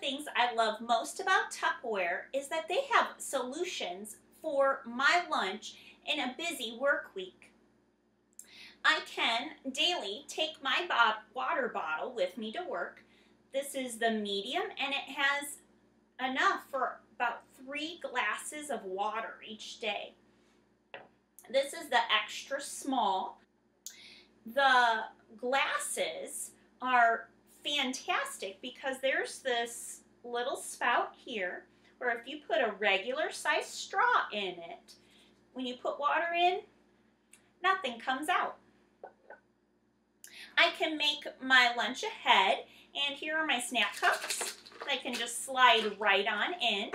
things I love most about Tupperware is that they have solutions for my lunch in a busy work week. I can daily take my water bottle with me to work. This is the medium and it has enough for about three glasses of water each day. This is the extra small. The glasses are fantastic because there's this little spout here where if you put a regular size straw in it, when you put water in, nothing comes out. I can make my lunch ahead and here are my snack cups. I can just slide right on in.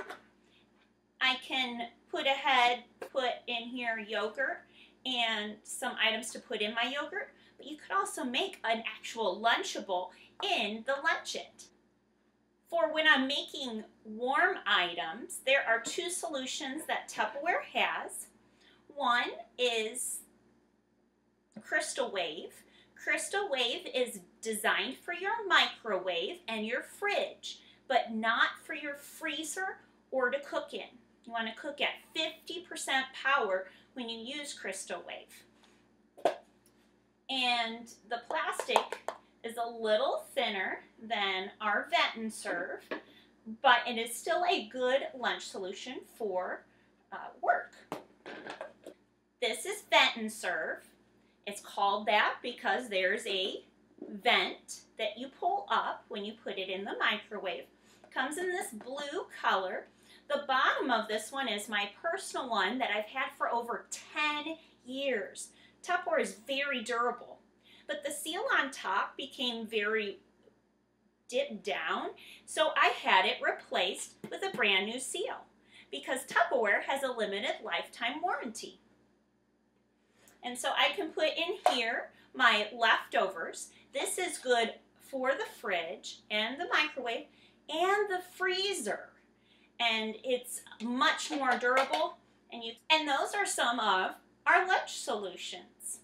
I can put ahead, put in here yogurt and some items to put in my yogurt, but you could also make an actual Lunchable in the Lunchit. For when I'm making warm items, there are two solutions that Tupperware has. One is Crystal Wave. Crystal Wave is designed for your microwave and your fridge, but not for your freezer or to cook in. You want to cook at 50% power when you use Crystal Wave. And the plastic is a little thinner than our Vent and Serve, but it is still a good lunch solution for uh, work. This is Vent and Serve. It's called that because there's a vent that you pull up when you put it in the microwave. It comes in this blue color the bottom of this one is my personal one that I've had for over 10 years. Tupperware is very durable, but the seal on top became very dipped down, so I had it replaced with a brand new seal because Tupperware has a limited lifetime warranty. And so I can put in here my leftovers. This is good for the fridge and the microwave and the freezer and it's much more durable. And, you, and those are some of our lunch solutions.